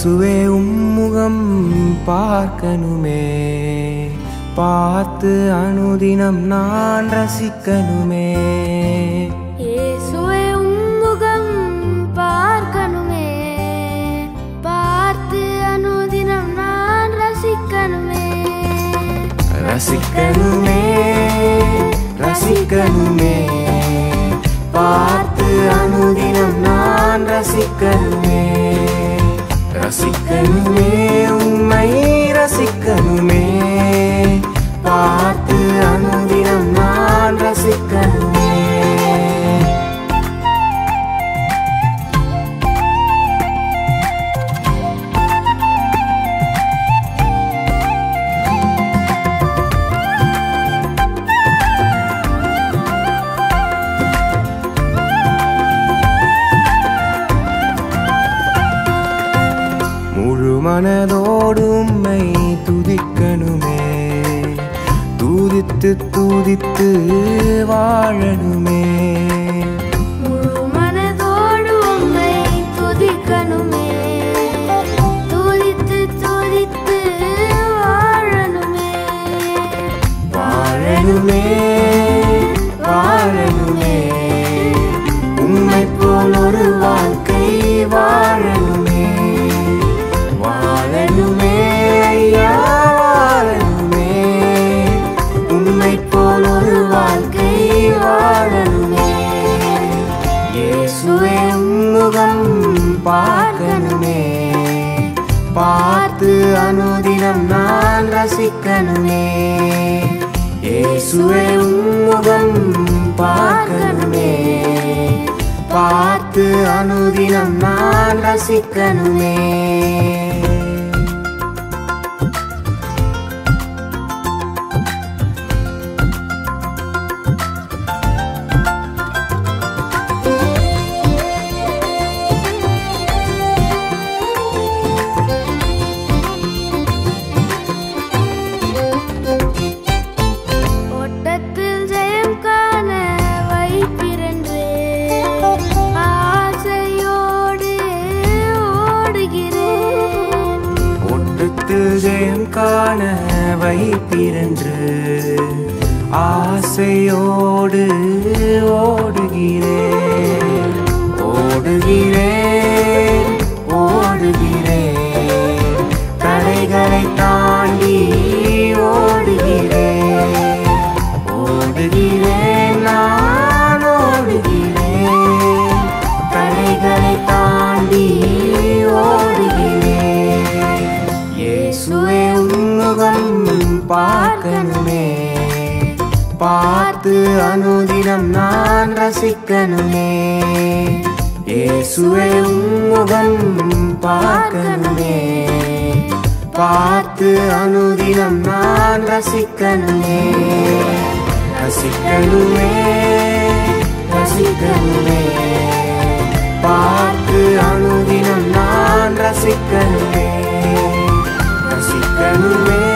இயேசுவே உம்முகம் பார்க்கணுமே. பார்த்து அனுதினம் நான் ரசிக்கணுமே. இயேசுவே உம்முகம் பார்க்கணுமே. பார்த்து அனுதினம் நான் ரசிக்கணுமே. ரசிக்கணுமே ரசிக்கணுமே. பார்த்து அனுதினம் நான் ரசிக்கணுமே. ரசிக்கணுமே உம்மை ரசிக்கணுமே. முழு மனதோடு உம்மை துதிக்கணுமே. துதித்து துதித்து வாழணுமே. வாழணுமே வாழணுமே. பார்க்கணுமே பார்த்து அனுதினம் நான் ரசிக்கணுமே. இயேசுவே உம்முகம் பார்க்கணுமே. பார்த்து அனுதினம் நான் ரசிக்கணுமே. ஒட்டத்தில் ஜெயம் காண வைப்பிரன்று ஆசையோடு ஓடுகிறேன். உம்முகம் பார்க்கணுமே. பார்த்து அனுதினம் நான் ரசிக்கணுமே. இயேசுவே உம்முகம் பார்க்கணுமே. பார்த்து அனுதினம் நான் ரசிக்கணுமே. ரசிக்கணுமே ரசிக்கணுமே. பார்த்து அனுதினம் நான் ரசிக்கணுமே. ரசிக்கணுமே உண்மை